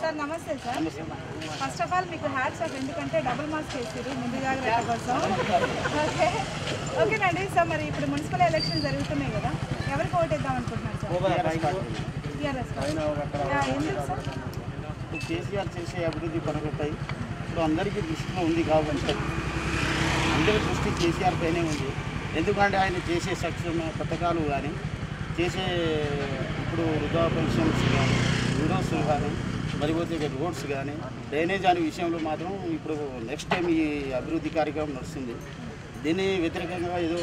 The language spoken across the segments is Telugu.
సార్ నమస్తే సార్. ఫస్ట్ ఆఫ్ ఆల్ మీకు హ్యాట్స్ ఆఫ్ ఎందుకంటే డబుల్ మాస్క్ వేసారు ముందు జాగ్రత్త కోసం. ఓకే ఓకేనండి. సార్ మరి ఇప్పుడు మున్సిపల్ ఎలక్షన్ జరుగుతున్నాయి కదా. ఎవరికి ఓటేద్దాం అనుకుంటున్నారు సార్? టీఆర్ఎస్ ఎందుకు సార్? కేసీఆర్ చేసే అభివృద్ధి పనులుంటాయి ఇప్పుడు అందరికీ దృష్టిలో ఉంది కాబట్టి. అందరి దృష్టి కేసీఆర్ పైనే ఉంది. ఎందుకంటే ఆయన చేసే సంక్షేమ పథకాలు కానీ చేసే ఇప్పుడు వృద్ధా పెన్షన్స్ కానీ విడోస్ కానీ మరిపోతే రోడ్స్ కానీ డ్రైనేజ్ అనే విషయంలో మాత్రం ఇప్పుడు నెక్స్ట్ టైం ఈ అభివృద్ధి కార్యక్రమం నడుస్తుంది. దీన్ని వ్యతిరేకంగా ఏదో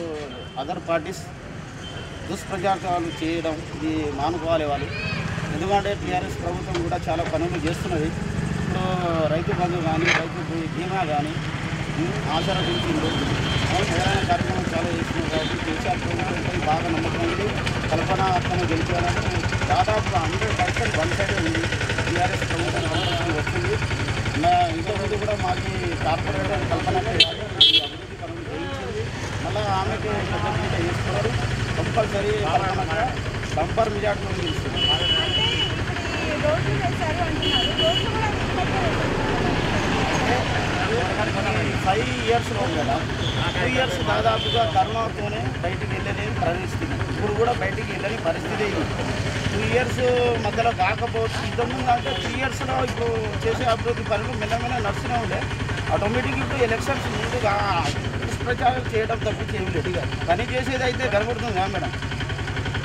అదర్ పార్టీస్ దుష్ప్రచారాలు చేయడం ఇది మానుకోవాలి వాళ్ళు. ఎందుకంటే టీఆర్ఎస్ ప్రభుత్వం కూడా చాలా పనులు చేస్తున్నది. ఇప్పుడు రైతు బంధు కానీ రైతు బీమా కానీ ఆచార గురించింది ఏదైనా కార్యక్రమం చాలా చేస్తున్నారు కాబట్టి కేసీఆర్ ప్రభుత్వంపై బాగా నమ్మకం ఉంది. కల్పన అర్థం గెలిచారని దాదాపు హండ్రెడ్ పర్సెంట్ వన్ సైడ్ ఉంది. టీఆర్ఎస్ ప్రభుత్వం అవకాశం వస్తుంది నా అనేది కూడా మాకు కార్పొరేటర్ కల్పన అభివృద్ధి పనులు చేయించింది మళ్ళీ ఆమెకి పెద్ద మీద కంపల్సరీ బంపర్ మెజార్టీలో గెలుస్తుంది అంటే ఇప్పుడు ఈ రోడ్లు వేశారు అంటున్నారు రోడ్లు కూడా ఫైవ్ ఇయర్స్లో కదా. టూ ఇయర్స్ దాదాపుగా కరోనాతోనే బయటికి వెళ్ళలేని పరిస్థితి. ఇప్పుడు కూడా బయటికి వెళ్ళని పరిస్థితి టూ ఇయర్స్ మధ్యలో కాకపోవచ్చు. ఇంతకుముందు అంటే త్రీ ఇయర్స్లో ఇప్పుడు చేసే అభివృద్ధి పనులు మెల్లమెల్ల నడుస్తూనే ఉండే. ఆటోమేటిక్ ఇప్పుడు ఎలక్షన్స్ ముందుగా దుష్ప్రచారం చేయడం తప్పించి ఏమి లేదు. పని చేసేది అయితే కనబడుతుంది కదా మేడం.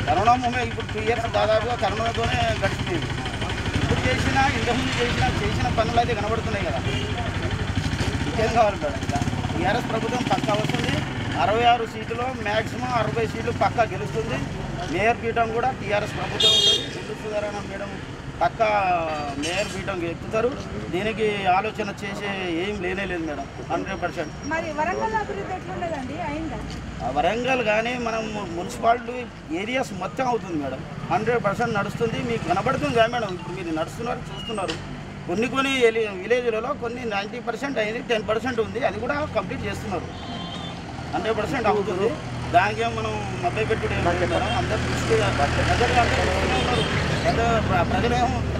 కరోనా మూమెంట్ ఇప్పుడు టూ ఇయర్స్ దాదాపుగా కరోనాతోనే గడిచిపోయింది. ఇప్పుడు చేసినా ఇంతకుముందు చేసినా చేసిన పనులు అయితే కనబడుతున్నాయి కదా. ఇంకేం కావాలి మేడం టీఆర్ఎస్ ప్రభుత్వం పక్కా వస్తుంది. అరవై ఆరు సీట్లు మ్యాక్సిమం అరవై సీట్లు పక్కా గెలుస్తుంది. మేయర్ పీఠం కూడా టీఆర్ఎస్ ప్రభుత్వం ఉంటుంది. బిల్లు సుధారణ మేడం పక్కా మేయర్ పీఠం ఎక్కుతారు. దీనికి ఆలోచన చేసే ఏం లేనే లేదు మేడం. Hundred percent. వరంగల్ కానీ మనం మున్సిపాలిటీ ఏరియాస్ మొత్తం అవుతుంది మేడం. హండ్రెడ్ పర్సెంట్ నడుస్తుంది. మీకు కనబడుతుంది కదా మేడం. ఇప్పుడు మీరు నడుస్తున్నారు చూస్తున్నారు. కొన్ని కొన్ని విలేజ్లలో కొన్ని నైంటీ పర్సెంట్ అయింది టెన్ పర్సెంట్ ఉంది. అది కూడా కంప్లీట్ చేస్తున్నారు. హండ్రెడ్ పర్సెంట్ అవుతుంది. దానికి మనం మభ్య పెట్టుడు అందరూ ప్రజలు అందరూ ఉన్నారు.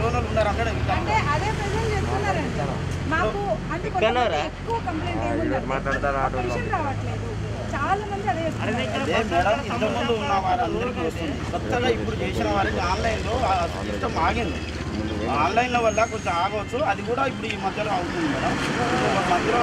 లోనలు ఉన్నారు చాలా మంది అదే అదే మేడం ఇంతకుముందు ఉన్న వారందరికీ వస్తుంది. కొత్తగా ఇప్పుడు చేసిన వారికి ఆన్లైన్లో సిస్టమ్ ఆగింది. ఆన్లైన్ల వల్ల కొంచెం ఆగవచ్చు. అది కూడా ఇప్పుడు ఈ మధ్యలో అవుతుంది మేడం. మధ్యలో